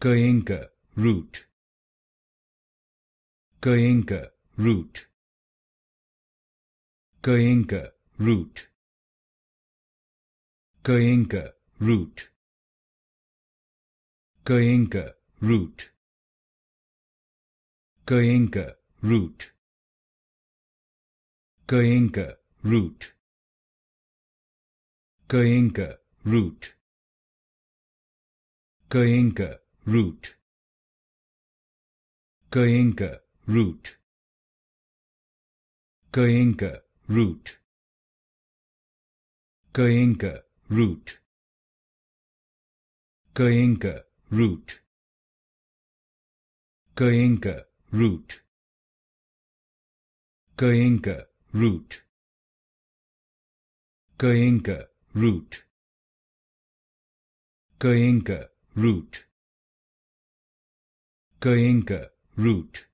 Cainca root Cainca root Cainca root Cainca root Cainca root Cainca root Cainca root Cainca root Cainca root. Cainca root. Cainca root. Cainca root. Cainca root. Cainca root. Cainca root. Cainca root. Cainca root Cainca root.